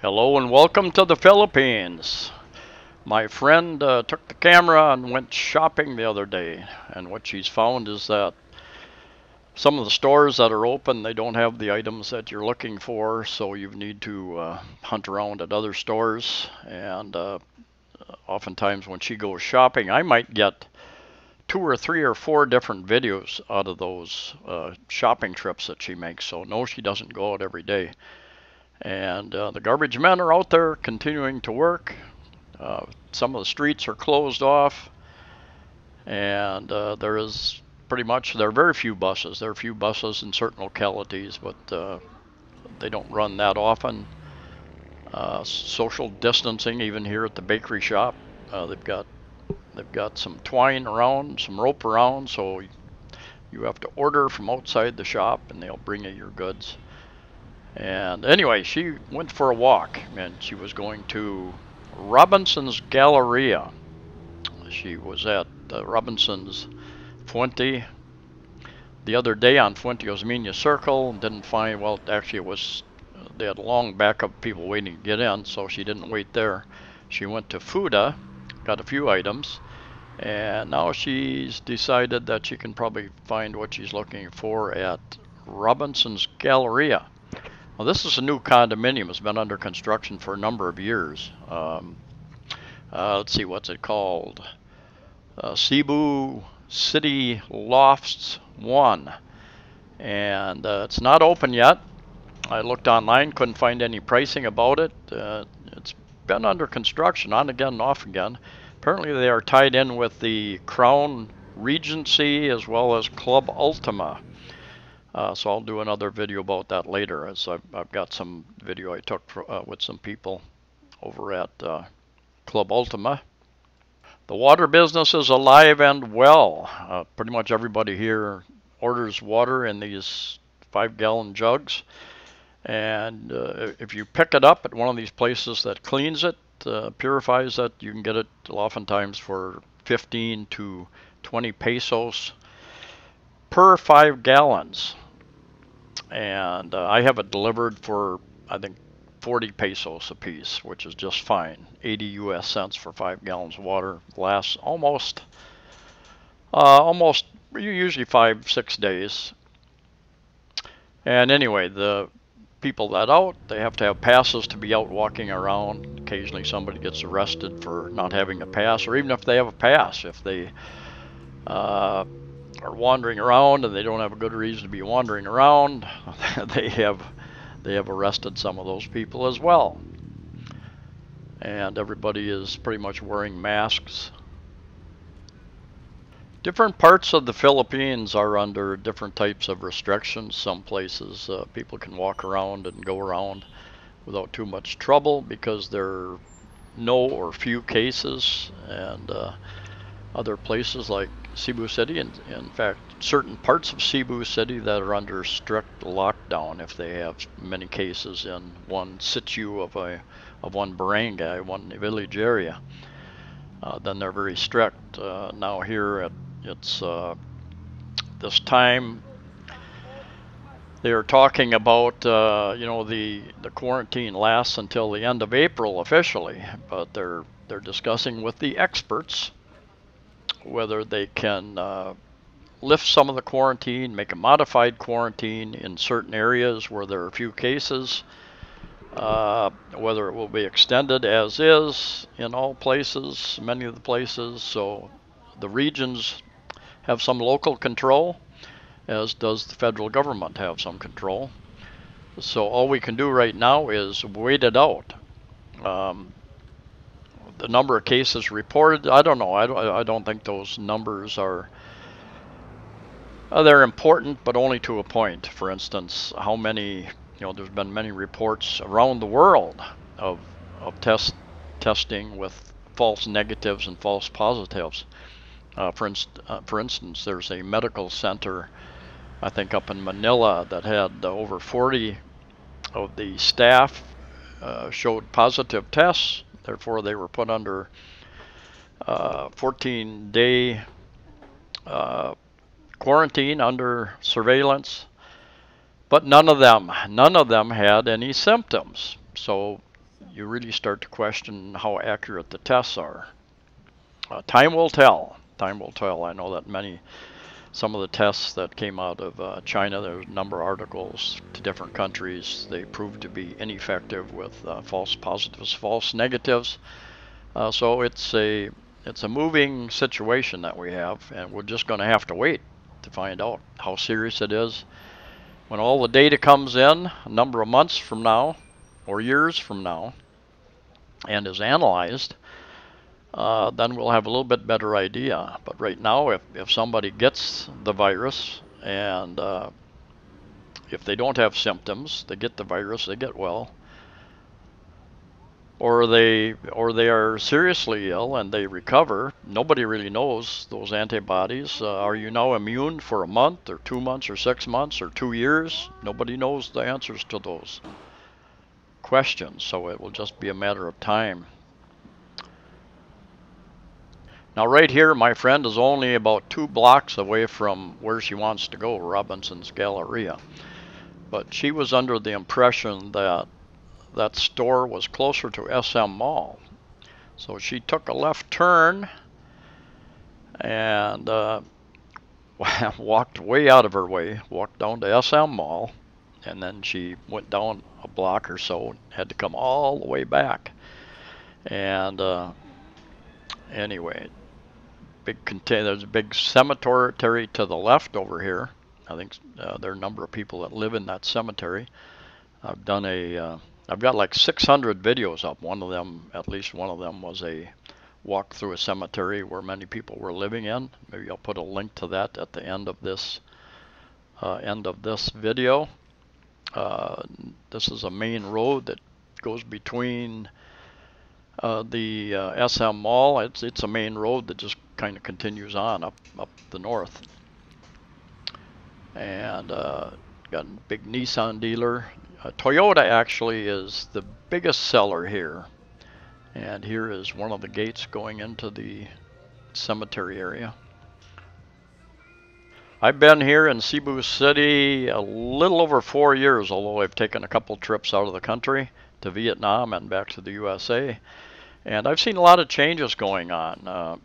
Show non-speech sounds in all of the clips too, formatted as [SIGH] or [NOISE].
Hello and welcome to the Philippines. My friend uh, took the camera and went shopping the other day, and what she's found is that some of the stores that are open they don't have the items that you're looking for, so you need to uh, hunt around at other stores. And uh, oftentimes when she goes shopping, I might get two or three or four different videos out of those uh, shopping trips that she makes. So no, she doesn't go out every day. And uh, the garbage men are out there continuing to work. Uh, some of the streets are closed off, and uh, there is pretty much there are very few buses. There are few buses in certain localities, but uh, they don't run that often. Uh, social distancing, even here at the bakery shop, uh, they've got they've got some twine around, some rope around, so you have to order from outside the shop, and they'll bring you your goods. And anyway, she went for a walk, and she was going to Robinson's Galleria. She was at uh, Robinson's Fuente the other day on Fuente Osmeña Circle. Didn't find, well, actually, it was, they had long back of people waiting to get in, so she didn't wait there. She went to Fooda, got a few items, and now she's decided that she can probably find what she's looking for at Robinson's Galleria. Well, this is a new condominium. It's been under construction for a number of years. Um, uh, let's see, what's it called? Uh, Cebu City Lofts 1. And uh, it's not open yet. I looked online, couldn't find any pricing about it. Uh, it's been under construction on again and off again. Apparently, they are tied in with the Crown Regency as well as Club Ultima. Uh, so I'll do another video about that later as I've, I've got some video I took for, uh, with some people over at uh, Club Ultima. The water business is alive and well. Uh, pretty much everybody here orders water in these five gallon jugs. And uh, if you pick it up at one of these places that cleans it, uh, purifies it, you can get it oftentimes for 15 to 20 pesos per five gallons. And uh, I have it delivered for, I think, 40 pesos a piece, which is just fine. 80 US cents for five gallons of water lasts almost, uh, almost usually five, six days. And anyway, the people that out, they have to have passes to be out walking around. Occasionally somebody gets arrested for not having a pass, or even if they have a pass, if they uh, are wandering around and they don't have a good reason to be wandering around, [LAUGHS] they have they have arrested some of those people as well. And everybody is pretty much wearing masks. Different parts of the Philippines are under different types of restrictions. Some places uh, people can walk around and go around without too much trouble because there are no or few cases and uh, other places like Cebu City, and in fact, certain parts of Cebu City that are under strict lockdown if they have many cases in one sitio of a of one barangay, one village area. Uh, then they're very strict. Uh, now here at it's uh, this time they are talking about uh, you know the the quarantine lasts until the end of April officially, but they're they're discussing with the experts whether they can uh, lift some of the quarantine, make a modified quarantine in certain areas where there are a few cases, uh, whether it will be extended as is in all places, many of the places. So the regions have some local control, as does the federal government have some control. So all we can do right now is wait it out. Um, the number of cases reported, I don't know. I don't, I don't think those numbers are. Uh, they're important, but only to a point. For instance, how many, you know, there's been many reports around the world of, of test, testing with false negatives and false positives. Uh, for, inst- uh, for instance, there's a medical center, I think up in Manila, that had over 40 of the staff uh, showed positive tests Therefore, they were put under 14-day uh, uh, quarantine under surveillance. But none of them, none of them had any symptoms. So you really start to question how accurate the tests are. Uh, time will tell. Time will tell. I know that many, some of the tests that came out of uh, China, there's a number of articles to different countries. They proved to be ineffective with uh, false positives, false negatives. Uh, so it's a it's a moving situation that we have, and we're just going to have to wait to find out how serious it is. When all the data comes in, a number of months from now, or years from now, and is analyzed, uh, then we'll have a little bit better idea. But right now, if, if somebody gets the virus and uh, if they don't have symptoms, they get the virus, they get well, or they or they are seriously ill and they recover. Nobody really knows those antibodies. Uh, are you now immune for a month or two months or six months or two years? Nobody knows the answers to those questions, so it will just be a matter of time. Now right here, my friend is only about two blocks away from where she wants to go, Robinson's Galleria. But she was under the impression that that store was closer to SM Mall. So she took a left turn and uh, [LAUGHS] walked way out of her way, walked down to SM Mall, and then she went down a block or so, had to come all the way back. And uh, anyway, big there's a big cemetery to the left over here. I think uh, there are a number of people that live in that cemetery. I've done a uh, I've got like 600 videos up. One of them, at least one of them, was a walk through a cemetery where many people were living in. Maybe I'll put a link to that at the end of this uh, end of this video. Uh, this is a main road that goes between uh, the uh, SM Mall. It's it's a main road that just kind of continues on up up the north. And uh, got a big Nissan dealer uh, Toyota actually is the biggest seller here. And here is one of the gates going into the cemetery area. I've been here in Cebu City a little over four years, although I've taken a couple trips out of the country to Vietnam and back to the USA. And I've seen a lot of changes going on. Uh,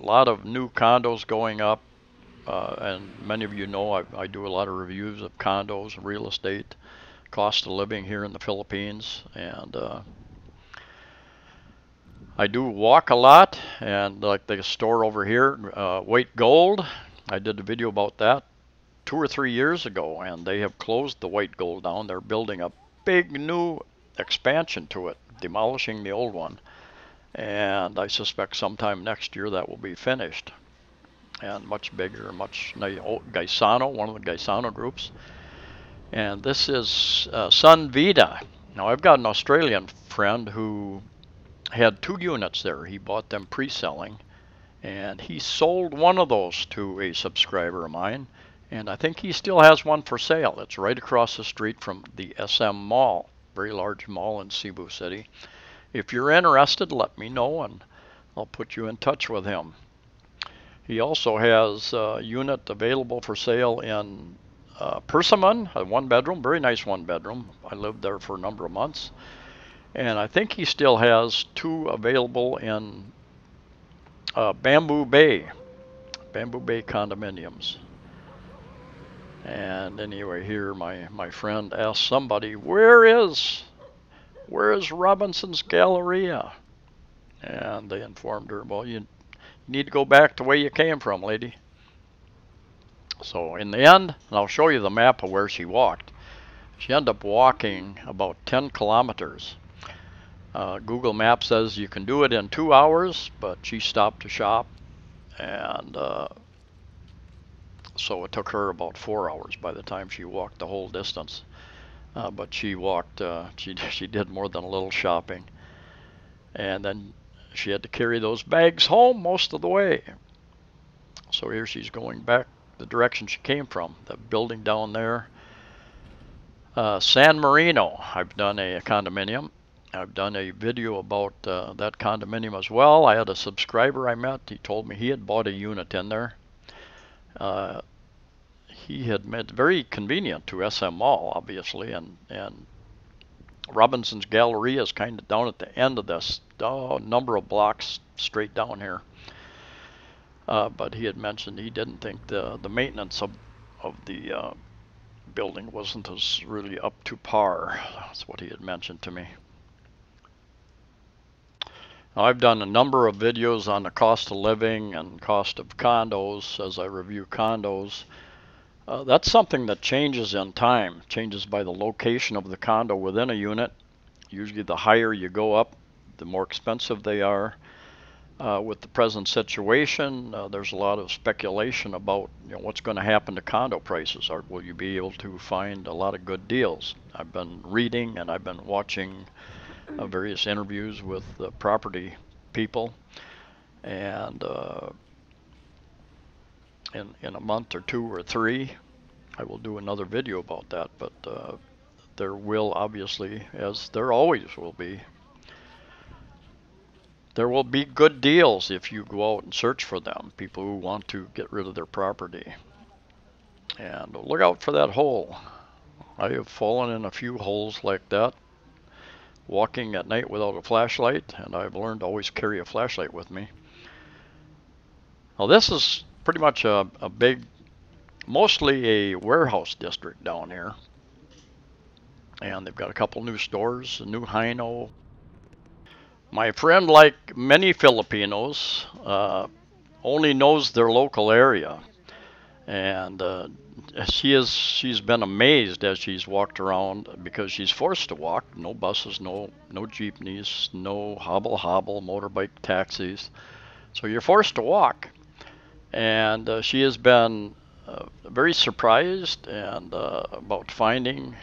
a lot of new condos going up, uh, and many of you know I, I, do a lot of reviews of condos, real estate, cost of living here in the Philippines, and uh, I do walk a lot, and like the store over here, uh, White Gold, I did a video about that two or three years ago, and they have closed the White Gold down. They're building a big new expansion to it, demolishing the old one, and I suspect sometime next year that will be finished and much bigger, much oh, Gaisano, one of the Gaisano groups. And this is uh, Sun Vida. Now I've got an Australian friend who had two units there. He bought them pre-selling and he sold one of those to a subscriber of mine and I think he still has one for sale. It's right across the street from the SM Mall, very large mall in Cebu City. If you're interested, let me know and I'll put you in touch with him. He also has a unit available for sale in uh, Persimmon, a one bedroom, very nice one bedroom. I lived there for a number of months. And I think he still has two available in uh, Bamboo Bay, Bamboo Bay condominiums. And anyway, here my, my friend asked somebody, where is, where is Robinson's Galleria? And they informed her, well, you need to go back the way you came from, lady. So in the end, and I'll show you the map of where she walked. She ended up walking about 10 kilometers. Uh, Google Maps says you can do it in two hours, but she stopped to shop, and uh, so it took her about four hours by the time she walked the whole distance. Uh, but she walked, uh, [LAUGHS] she she did more than a little shopping, and then she had to carry those bags home most of the way. So here she's going back the direction she came from, the building down there. Uh, San Marino, I've done a condominium. I've done a video about uh, that condominium as well. I had a subscriber I met. He told me he had bought a unit in there. Uh, he had made very convenient to SM Mall, obviously, and and Robinson's Gallery is kind of down at the end of this oh, number of blocks straight down here. Uh, but he had mentioned he didn't think the the maintenance of of the uh, building wasn't as really up to par. That's what he had mentioned to me. Now, I've done a number of videos on the cost of living and cost of condos as I review condos. Uh, that's something that changes in time, changes by the location of the condo within a unit. Usually the higher you go up, the more expensive they are. Uh, with the present situation, uh, there's a lot of speculation about you know, what's going to happen to condo prices. Or will you be able to find a lot of good deals? I've been reading and I've been watching uh, various interviews with property people, and uh, in in a month or two or three, I will do another video about that. But uh, there will obviously, as there always will be, there will be good deals if you go out and search for them. People who want to get rid of their property. And look out for that hole. I have fallen in a few holes like that walking at night without a flashlight, and I've learned to always carry a flashlight with me. Now this is pretty much a, a big, mostly a warehouse district down here. And they've got a couple new stores, a new Hino, my friend, like many Filipinos, uh, only knows their local area, and uh, she is she's been amazed as she's walked around because she's forced to walk. No buses, no no jeepneys, no habal habal motorbike taxis, so you're forced to walk, and uh, she has been uh, very surprised and uh, about finding,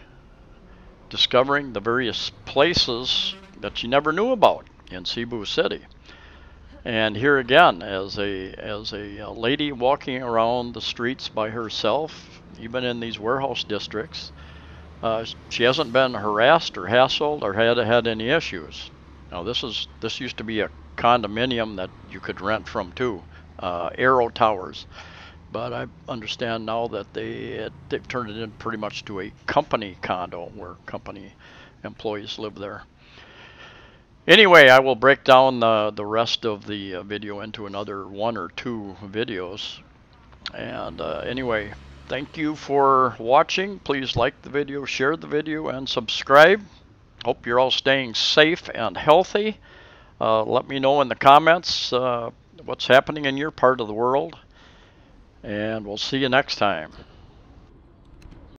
discovering the various places that she never knew about in Cebu City. And here again, as a as a, a lady walking around the streets by herself, even in these warehouse districts, uh, she hasn't been harassed or hassled or had had any issues. Now this is this used to be a condominium that you could rent from too, uh, Arrow Towers, but I understand now that they they've turned it in pretty much to a company condo where company employees live there. Anyway, I will break down the, the rest of the uh, video into another one or two videos. And uh, anyway, thank you for watching. Please like the video, share the video, and subscribe. Hope you're all staying safe and healthy. Uh, let me know in the comments uh, what's happening in your part of the world. And we'll see you next time.